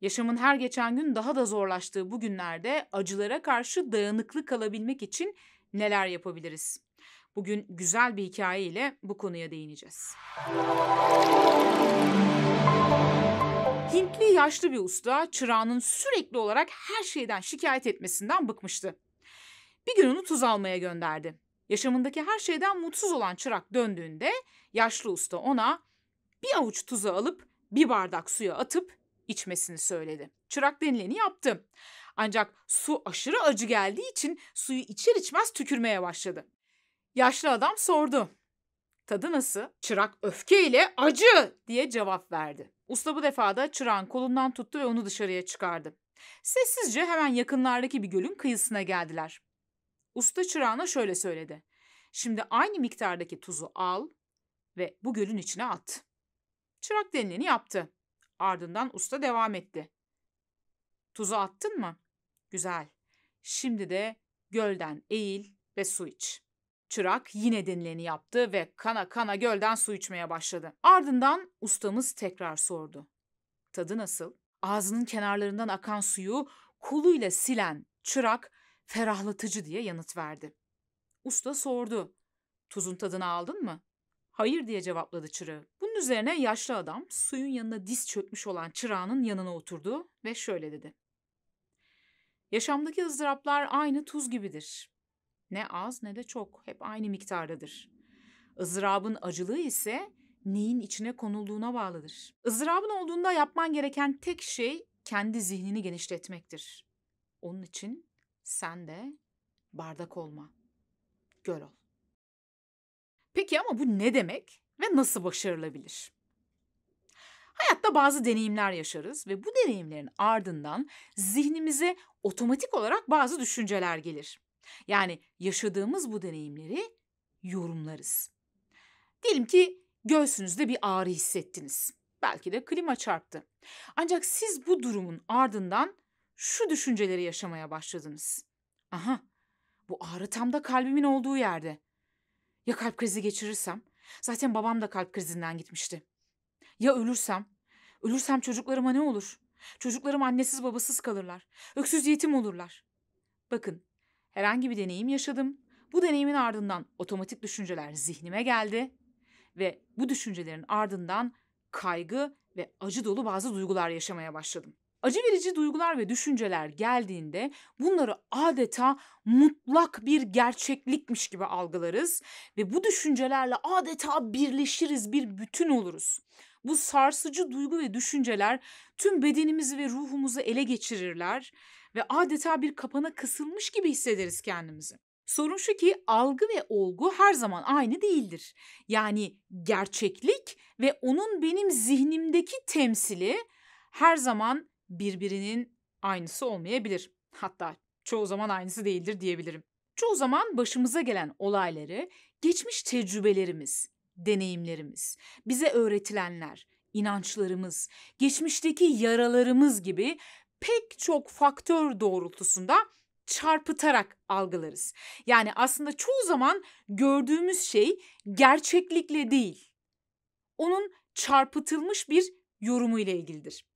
Yaşamın her geçen gün daha da zorlaştığı bu günlerde acılara karşı dayanıklı kalabilmek için neler yapabiliriz? Bugün güzel bir hikaye ile bu konuya değineceğiz. Hintli yaşlı bir usta çırağının sürekli olarak her şeyden şikayet etmesinden bıkmıştı. Bir gün onu tuz almaya gönderdi. Yaşamındaki her şeyden mutsuz olan çırak döndüğünde yaşlı usta ona bir avuç tuzu alıp bir bardak suya atıp içmesini söyledi. Çırak denileni yaptı. Ancak su aşırı acı geldiği için suyu içer içmez tükürmeye başladı. Yaşlı adam sordu. Tadı nasıl? Çırak öfkeyle acı diye cevap verdi. Usta bu defa da çırağın kolundan tuttu ve onu dışarıya çıkardı. Sessizce hemen yakınlardaki bir gölün kıyısına geldiler. Usta çırağına şöyle söyledi. Şimdi aynı miktardaki tuzu al ve bu gölün içine at. Çırak denileni yaptı. Ardından usta devam etti. Tuzu attın mı? Güzel. Şimdi de gölden eğil ve su iç. Çırak yine denileni yaptı ve kana kana gölden su içmeye başladı. Ardından ustamız tekrar sordu. Tadı nasıl? Ağzının kenarlarından akan suyu koluyla silen çırak ferahlatıcı diye yanıt verdi. Usta sordu. Tuzun tadını aldın mı? Hayır diye cevapladı çırağı. Bunun üzerine yaşlı adam suyun yanına diz çökmüş olan çırağının yanına oturdu ve şöyle dedi. Yaşamdaki ızdıraplar aynı tuz gibidir. Ne az ne de çok, hep aynı miktardadır. Izdırabın acılığı ise neyin içine konulduğuna bağlıdır. Izdırabın olduğunda yapman gereken tek şey kendi zihnini genişletmektir. Onun için sen de bardak olma, göl ol. Peki ama bu ne demek ve nasıl başarılabilir? Hayatta bazı deneyimler yaşarız ve bu deneyimlerin ardından zihnimize otomatik olarak bazı düşünceler gelir. Yani yaşadığımız bu deneyimleri yorumlarız. Diyelim ki göğsünüzde bir ağrı hissettiniz. Belki de klima çarptı. Ancak siz bu durumun ardından şu düşünceleri yaşamaya başladınız. Aha, bu ağrı tam da kalbimin olduğu yerde. Ya kalp krizi geçirirsem? Zaten babam da kalp krizinden gitmişti. Ya ölürsem? Ölürsem çocuklarıma ne olur? Çocuklarım annesiz babasız kalırlar. Öksüz yetim olurlar. Bakın, herhangi bir deneyim yaşadım. Bu deneyimin ardından otomatik düşünceler zihnime geldi ve bu düşüncelerin ardından kaygı ve acı dolu bazı duygular yaşamaya başladım. Acı verici duygular ve düşünceler geldiğinde bunları adeta mutlak bir gerçeklikmiş gibi algılarız ve bu düşüncelerle adeta birleşiriz, bir bütün oluruz. Bu sarsıcı duygu ve düşünceler tüm bedenimizi ve ruhumuzu ele geçirirler ve adeta bir kapana kısılmış gibi hissederiz kendimizi. Sorun şu ki algı ve olgu her zaman aynı değildir. Yani gerçeklik ve onun benim zihnimdeki temsili her zaman birbirinin aynısı olmayabilir. Hatta çoğu zaman aynısı değildir diyebilirim. Çoğu zaman başımıza gelen olayları geçmiş tecrübelerimiz, deneyimlerimiz, bize öğretilenler, inançlarımız, geçmişteki yaralarımız gibi pek çok faktör doğrultusunda çarpıtarak algılarız. Yani aslında çoğu zaman gördüğümüz şey gerçeklikle değil, onun çarpıtılmış bir yorumu ile ilgilidir.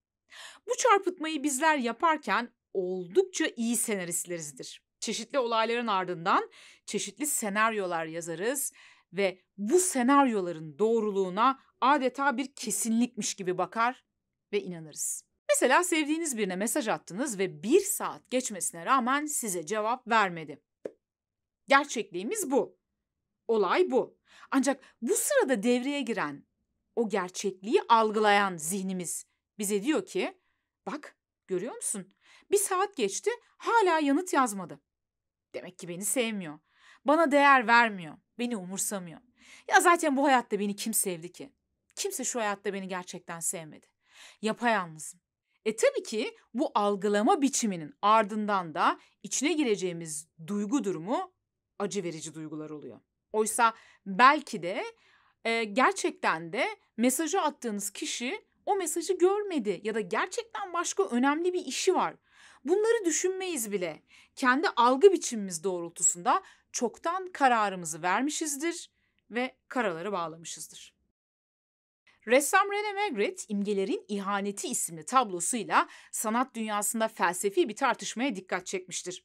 Bu çarpıtmayı bizler yaparken oldukça iyi senaristlerizdir. Çeşitli olayların ardından çeşitli senaryolar yazarız ve bu senaryoların doğruluğuna adeta bir kesinlikmiş gibi bakar ve inanırız. Mesela sevdiğiniz birine mesaj attınız ve bir saat geçmesine rağmen size cevap vermedi. Gerçekliğimiz bu. Olay bu. Ancak bu sırada devreye giren o gerçekliği algılayan zihnimiz bize diyor ki bak görüyor musun? Bir saat geçti hala yanıt yazmadı. Demek ki beni sevmiyor. Bana değer vermiyor. Beni umursamıyor. Ya zaten bu hayatta beni kim sevdi ki? Kimse şu hayatta beni gerçekten sevmedi. Yapayalnızım. E tabii ki bu algılama biçiminin ardından da içine gireceğimiz duygu durumu acı verici duygular oluyor. Oysa belki de e, gerçekten de mesajı attığınız kişi o mesajı görmedi ya da gerçekten başka önemli bir işi var. Bunları düşünmeyiz bile. Kendi algı biçimimiz doğrultusunda çoktan kararımızı vermişizdir ve karaları bağlamışızdır. Ressam René Magritte, İmgelerin İhaneti isimli tablosuyla sanat dünyasında felsefi bir tartışmaya dikkat çekmiştir.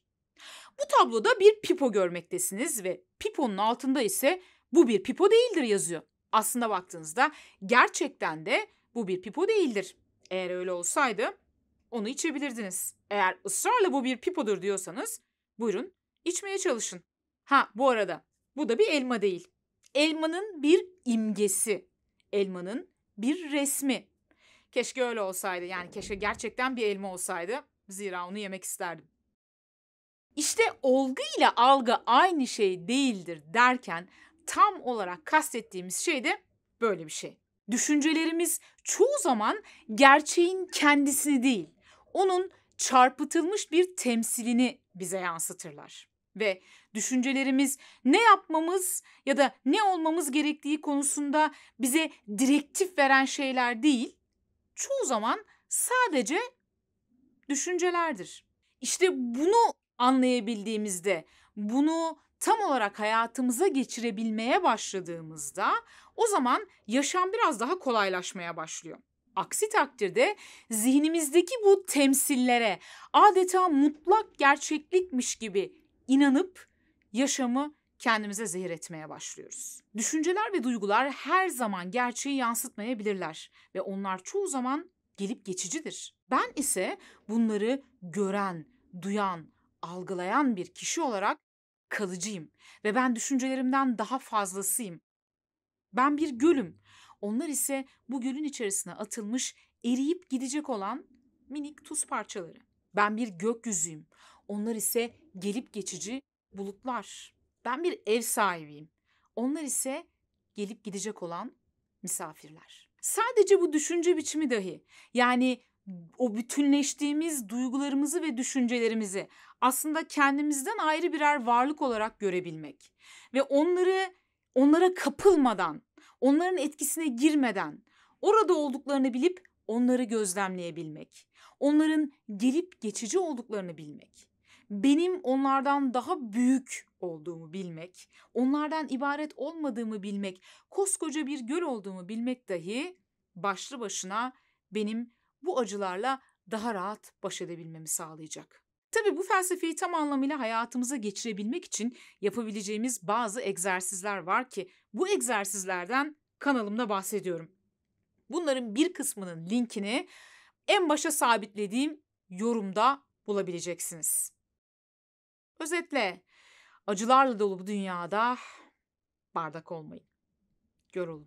Bu tabloda bir pipo görmektesiniz ve piponun altında ise bu bir pipo değildir yazıyor. Aslında baktığınızda gerçekten de bu bir pipo değildir. Eğer öyle olsaydı onu içebilirdiniz. Eğer ısrarla bu bir pipodur diyorsanız buyurun içmeye çalışın. Ha bu arada bu da bir elma değil. Elmanın bir imgesi. Elmanın bir resmi. Keşke öyle olsaydı. Yani keşke gerçekten bir elma olsaydı. Zira onu yemek isterdim. İşte olgu ile algı aynı şey değildir derken tam olarak kastettiğimiz şey de böyle bir şey. Düşüncelerimiz çoğu zaman gerçeğin kendisini değil, onun çarpıtılmış bir temsilini bize yansıtırlar. Ve düşüncelerimiz ne yapmamız ya da ne olmamız gerektiği konusunda bize direktif veren şeyler değil, çoğu zaman sadece düşüncelerdir. İşte bunu anlayabildiğimizde, bunu tam olarak hayatımıza geçirebilmeye başladığımızda o zaman yaşam biraz daha kolaylaşmaya başlıyor. Aksi takdirde zihnimizdeki bu temsillere adeta mutlak gerçeklikmiş gibi inanıp yaşamı kendimize zehir etmeye başlıyoruz. Düşünceler ve duygular her zaman gerçeği yansıtmayabilirler ve onlar çoğu zaman gelip geçicidir. Ben ise bunları gören, duyan, algılayan bir kişi olarak kalıcıyım ve ben düşüncelerimden daha fazlasıyım. Ben bir gölüm. Onlar ise bu gölün içerisine atılmış, eriyip gidecek olan minik tuz parçaları. Ben bir gökyüzüyüm. Onlar ise gelip geçici bulutlar. Ben bir ev sahibiyim. Onlar ise gelip gidecek olan misafirler. Sadece bu düşünce biçimi dahi yani o bütünleştiğimiz duygularımızı ve düşüncelerimizi aslında kendimizden ayrı birer varlık olarak görebilmek ve onları onlara kapılmadan, onların etkisine girmeden orada olduklarını bilip onları gözlemleyebilmek, onların gelip geçici olduklarını bilmek, benim onlardan daha büyük olduğumu bilmek, onlardan ibaret olmadığımı bilmek, koskoca bir göl olduğumu bilmek dahi başlı başına benim bu acılarla daha rahat baş edebilmemi sağlayacak. Tabii bu felsefeyi tam anlamıyla hayatımıza geçirebilmek için yapabileceğimiz bazı egzersizler var ki bu egzersizlerden kanalımda bahsediyorum. Bunların bir kısmının linkini en başa sabitlediğim yorumda bulabileceksiniz. Özetle acılarla dolu bu dünyada bardak olmayın. Gör.